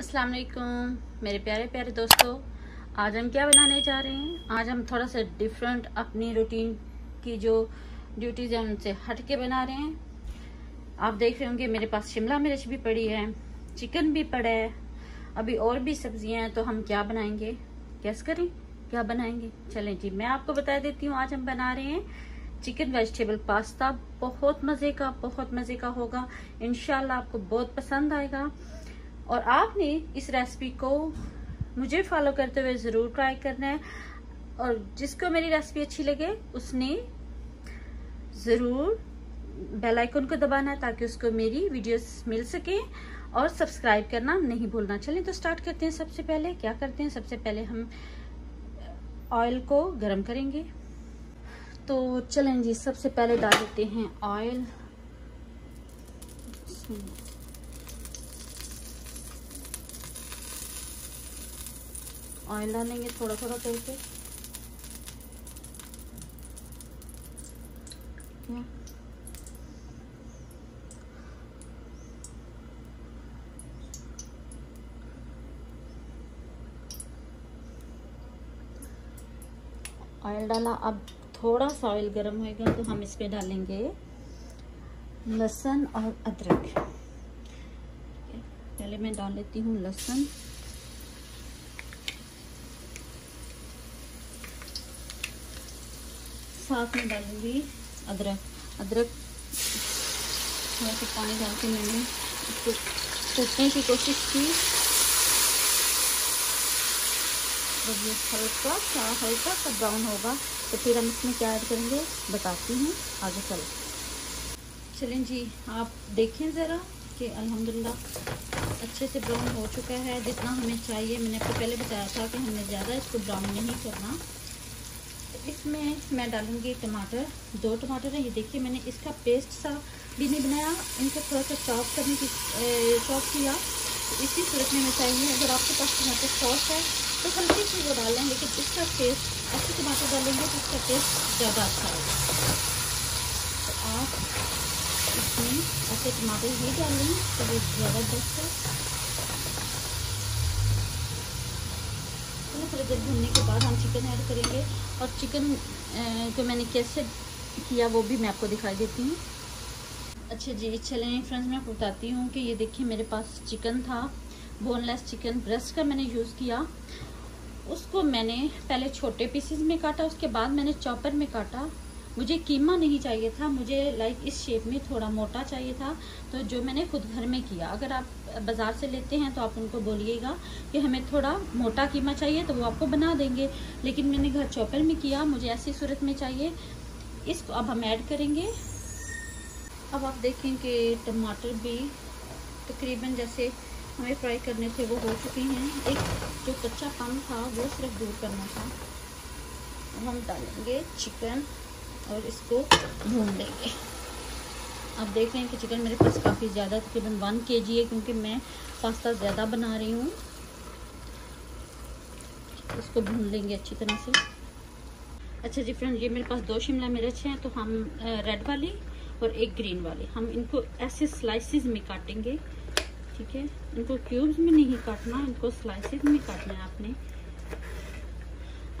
अस्सलाम वालेकुम मेरे प्यारे प्यारे दोस्तों, आज हम क्या बनाने जा रहे हैं? आज हम थोड़ा सा डिफरेंट अपनी रूटीन की जो ड्यूटीज़ है, उनसे हट के बना रहे हैं। आप देख रहे होंगे, मेरे पास शिमला मिर्च भी पड़ी है चिकन भी पड़ा है, अभी और भी सब्ज़ियाँ हैं तो हम क्या बनाएँगे? कैस करें, क्या बनाएँगे? चलें जी, मैं आपको बता देती हूँ, आज हम बना रहे हैं चिकन वेजिटेबल पास्ता बहुत मज़े का, बहुत मज़े का होगा। इनशाला आपको बहुत पसंद आएगा। और आपने इस रेसिपी को मुझे फॉलो करते हुए ज़रूर ट्राई करना है। और जिसको मेरी रेसिपी अच्छी लगे, उसने ज़रूर बेल आइकन को दबाना है ताकि उसको मेरी वीडियोस मिल सके। और सब्सक्राइब करना नहीं भूलना। चलें तो स्टार्ट करते हैं सबसे पहले। क्या करते हैं? सबसे पहले हम ऑयल को गर्म करेंगे। तो चलें जी, सबसे पहले डाल देते हैं ऑयल ऑयल डालेंगे थोड़ा थोड़ा करके ऑयल डाला अब थोड़ा सा ऑयल गर्म होएगा तो हम इस पे डालेंगे लहसुन और अदरक। पहले मैं डाल लेती हूँ लहसुन। साथ में डालूँगी अदरक। अदरक थोड़ा सा पानी डाल के मैंने इसको कूटने की कोशिश की। जब ये हल्का सा हल्का सा ब्राउन होगा तो फिर हम इसमें क्या ऐड करेंगे? बताती हूँ। आगे चल। चलें जी, आप देखें ज़रा कि अल्हम्दुलिल्लाह अच्छे से ब्राउन हो चुका है। जितना हमें चाहिए, मैंने आपको पहले बताया था कि हमें ज़्यादा इसको ब्राउन नहीं करना। इसमें मैं डालूँगी टमाटर, दो टमाटर है। ये देखिए, मैंने इसका पेस्ट सा भी नहीं बनाया। इनको थोड़ा सा चॉप करने की चॉप किया। तो इसी सूरत में चाहिए अगर आपके पास टमाटर सॉस है तो हल्की सी वो डालें लेकिन इसका टेस्ट अच्छे टमाटर डालेंगे तो इसका टेस्ट ज़्यादा अच्छा होगा। तो आप इसमें ऐसे टमाटर ही डालें तो ज़्यादा बेस्ट है। थोड़ी देर भूनने के बाद हम चिकन ऐड करेंगे। और चिकन को मैंने कैसे किया वो भी मैं आपको दिखाई देती हूँ। अच्छा जी, चलें फ्रेंड्स मैं आपको बताती हूँ कि ये देखिए मेरे पास चिकन था। बोनलेस चिकन ब्रेस्ट का मैंने यूज़ किया। उसको मैंने पहले छोटे पीसीज में काटा, उसके बाद मैंने चॉपर में काटा। मुझे कीमा नहीं चाहिए था, मुझे लाइक इस शेप में थोड़ा मोटा चाहिए था तो जो मैंने खुद घर में किया। अगर आप बाज़ार से लेते हैं तो आप उनको बोलिएगा कि हमें थोड़ा मोटा कीमा चाहिए तो वो आपको बना देंगे। लेकिन मैंने घर चॉपर में किया, मुझे ऐसी सूरत में चाहिए। इसको अब हम ऐड करेंगे। अब आप देखें कि टमाटर भी तकरीबन जैसे हमें फ्राई करने थे, वो हो चुके हैं। एक जो कच्चा पान था, वो सिर्फ़ दूर करना था। हम डालेंगे चिकन और इसको भून लेंगे आप देख रहे हैं कि चिकन मेरे पास काफ़ी ज़्यादा, तकरीबन वन के जी है, क्योंकि मैं पास्ता ज़्यादा बना रही हूँ। इसको भून लेंगे अच्छी तरह से। अच्छा जी फ्रेंड ये मेरे पास दो शिमला मिर्च हैं तो हम रेड वाली और एक ग्रीन वाली। हम इनको ऐसे स्लाइसिस में काटेंगे, ठीक है? इनको क्यूब्स में नहीं काटना, इनको स्लाइसिस में काटना है आपने।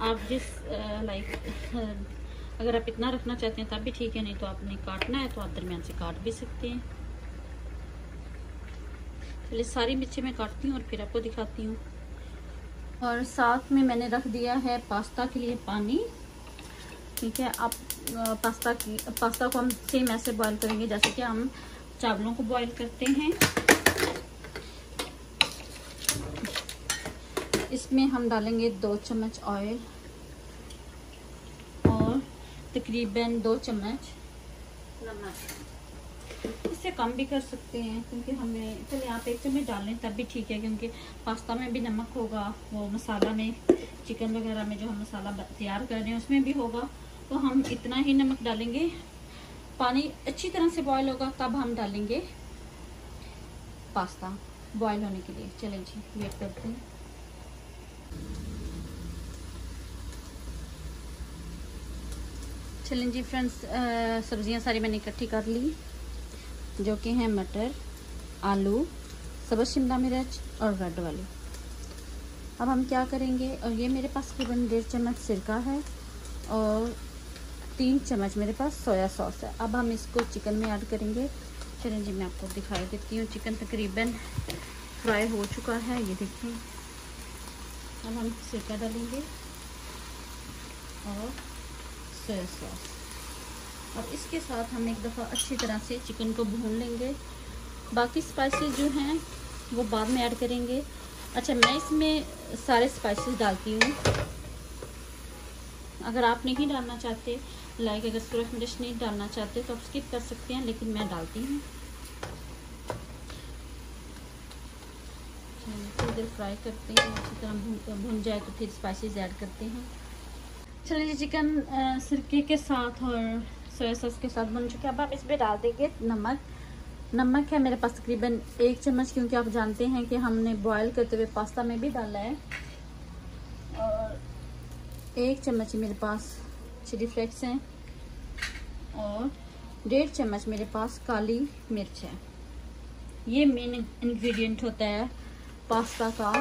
आप जिस लाइक अगर आप इतना रखना चाहते हैं, तब भी ठीक है, नहीं तो आपने काटना है तो आप दरमियान से काट भी सकते हैं। चलिए, सारी मिर्ची मैं काटती हूँ और फिर आपको दिखाती हूँ। और साथ में मैंने रख दिया है पास्ता के लिए पानी। ठीक है, आप पास्ता की, पास्ता को हम सेम ऐसे बॉईल करेंगे, जैसे कि हम चावलों को बॉईल करते हैं। इसमें हम डालेंगे दो चम्मच ऑयल तकरीबन दो चम्मच नमक। इससे कम भी कर सकते हैं क्योंकि हमें चलिए आप एक चम्मच डालें तब भी ठीक है क्योंकि पास्ता में भी नमक होगा वो मसाला में चिकन वगैरह में जो हम मसाला तैयार कर रहे हैं उसमें भी होगा। तो हम इतना ही नमक डालेंगे। पानी अच्छी तरह से बॉयल होगा तब हम डालेंगे पास्ता बॉयल होने के लिए। चलें जी वेट करते हैं। चलें जी फ्रेंड्स सब्ज़ियाँ सारी मैंने इकट्ठी कर ली, जो कि हैं मटर, आलू सब्ज शिमला मिर्च और रेड वाली। अब हम क्या करेंगे? और ये मेरे पास तकरीबन डेढ़ चम्मच सिरका है और तीन चम्मच मेरे पास सोया सॉस है। अब हम इसको चिकन में ऐड करेंगे। चलें जी मैं आपको दिखाई देती हूँ, चिकन तकरीबन फ्राई हो चुका है, ये देखिए। अब हम सिरका डालेंगे और सोया सॉस अब इसके साथ हम एक दफ़ा अच्छी तरह से चिकन को भून लेंगे। बाकी स्पाइसेस जो हैं, वो बाद में ऐड करेंगे। अच्छा मैं इसमें सारे स्पाइसेस डालती हूँ। अगर आप नहीं डालना चाहते लाइक अगर सूरज मिर्च नहीं डालना चाहते तो आप स्किप कर सकते हैं, लेकिन मैं डालती हूँ। थोड़ी देर फ्राई करते हैं। अच्छी तरह भून भून जाए तो फिर स्पाइसेस ऐड करते हैं। चलिए चिकन सिरके के साथ और सोया सॉस के साथ बन चुके अब हम इसमें डाल देंगे नमक। नमक है मेरे पास तकरीबन एक चम्मच, क्योंकि आप जानते हैं कि हमने बॉयल करते हुए पास्ता में भी डाला है। और एक चम्मच मेरे पास चिली फ्लेक्स हैं और डेढ़ चम्मच मेरे पास काली मिर्च है। ये मेन इंग्रेडिएंट होता है पास्ता का।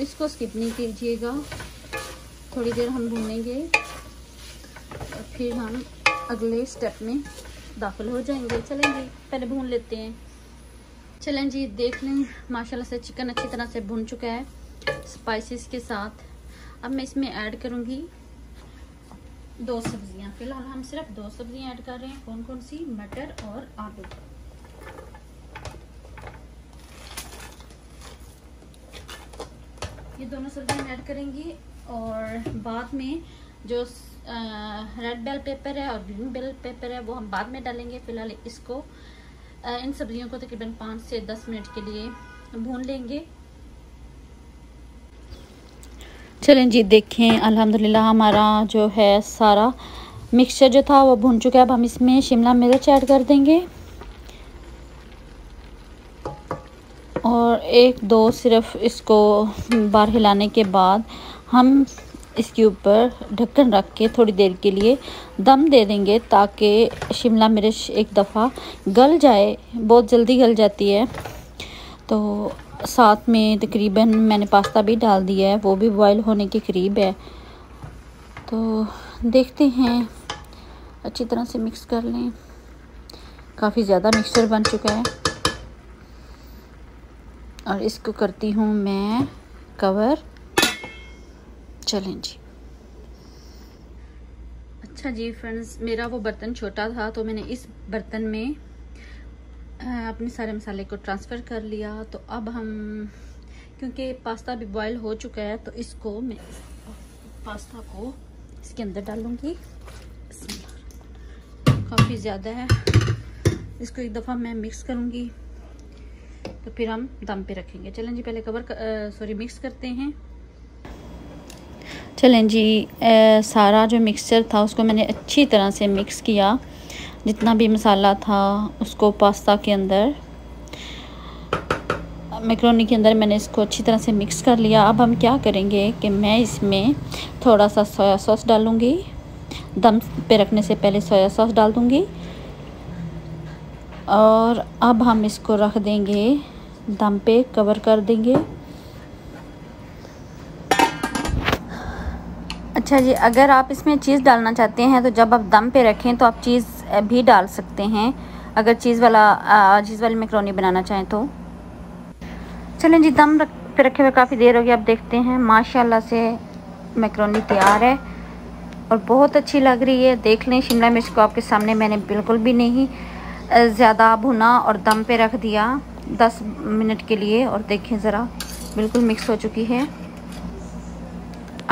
इसको स्किप नहीं कीजिएगा। थोड़ी देर हम भूनेंगे और फिर हम अगले स्टेप में दाखिल हो जाएँगे। चलें जी, पहले भून लेते हैं। चलें जी, देख लें, माशाल्लाह से चिकन अच्छी तरह से भून चुका है स्पाइसेस के साथ। अब मैं इसमें ऐड करूँगी दो सब्ज़ियाँ। फ़िलहाल हम सिर्फ़ दो सब्ज़ियाँ ऐड कर रहे हैं कौन कौन सी? मटर और आलू। ये दोनों सब्ज़ियाँ ऐड करेंगी। और बाद में जो रेड बेल पेपर है और ग्रीन बेल पेपर है, वो हम बाद में डालेंगे। फ़िलहाल इसको इन सब्जियों को तकरीबन पाँच से दस मिनट के लिए भून लेंगे। चलें जी, देखें, अल्हम्दुलिल्लाह हमारा जो है सारा मिक्सचर जो था वो भून चुका है। अब हम इसमें शिमला मिर्च ऐड कर देंगे। और एक, दो सिर्फ़ इसको बार हिलाने के बाद हम इसके ऊपर ढक्कन रख के थोड़ी देर के लिए दम दे देंगे ताकि शिमला मिर्च एक दफ़ा गल जाए, बहुत जल्दी गल जाती है। तो साथ में तकरीबन मैंने पास्ता भी डाल दिया है, वो भी बॉयल होने के करीब है। तो देखते हैं, अच्छी तरह से मिक्स कर लें। काफ़ी ज़्यादा मिक्सचर बन चुका है। और इसको करती हूँ मैं कवर चलें जी अच्छा जी फ्रेंड्स मेरा वो बर्तन छोटा था तो मैंने इस बर्तन में अपने सारे मसाले को ट्रांसफ़र कर लिया। तो अब हम, क्योंकि पास्ता भी बॉयल हो चुका है तो इसको मैं पास्ता को इसके अंदर डालूँगी। काफ़ी ज़्यादा है। इसको एक दफ़ा मैं मिक्स करूँगी। तो फिर हम दम पे रखेंगे। चलें जी, पहले कवर सॉरी मिक्स करते हैं। चलें जी ए, सारा जो मिक्सचर था उसको मैंने अच्छी तरह से मिक्स किया। जितना भी मसाला था उसको पास्ता के अंदर। मैक्रोनी के अंदर मैंने इसको अच्छी तरह से मिक्स कर लिया। अब हम क्या करेंगे कि मैं इसमें थोड़ा सा सोया सॉस डालूँगी। दम पे रखने से पहले सोया सॉस डाल दूँगी। और अब हम इसको रख देंगे दम पे कवर कर देंगे। अच्छा जी, अगर आप इसमें चीज़ डालना चाहते हैं तो जब आप दम पे रखें तो आप चीज़ भी डाल सकते हैं। अगर चीज़ वाला चीज़ वाली मैक्रोनी बनाना चाहें तो। चलें जी, दम रख, पे रखे हुए काफ़ी देर हो गई आप देखते हैं, माशाल्लाह से मैक्रोनी तैयार है और बहुत अच्छी लग रही है। देख लें, शिमला मिर्च को आपके सामने मैंने बिल्कुल भी नहीं ज़्यादा भुना और दम पे रख दिया दस मिनट के लिए। और देखें ज़रा, बिल्कुल मिक्स हो चुकी है।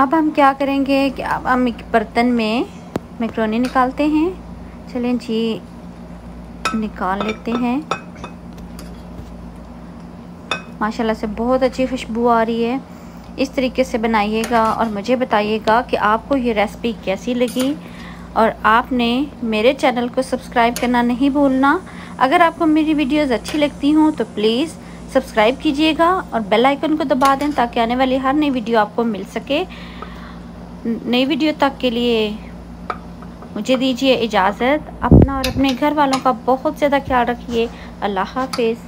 अब हम क्या करेंगे कि अब हम एक बर्तन में मैक्रोनी निकालते हैं। चलें जी, निकाल लेते हैं। माशाल्लाह से बहुत अच्छी खुशबू आ रही है। इस तरीके से बनाइएगा और मुझे बताइएगा कि आपको ये रेसिपी कैसी लगी। और आपने मेरे चैनल को सब्सक्राइब करना नहीं भूलना। अगर आपको मेरी वीडियोस अच्छी लगती हों तो प्लीज़ सब्सक्राइब कीजिएगा और बेल आइकन को दबा दें ताकि आने वाली हर नई वीडियो आपको मिल सके। नई वीडियो तक के लिए मुझे दीजिए इजाज़त। अपना और अपने घर वालों का बहुत ज़्यादा ख्याल रखिए। अल्लाह हाफिज़।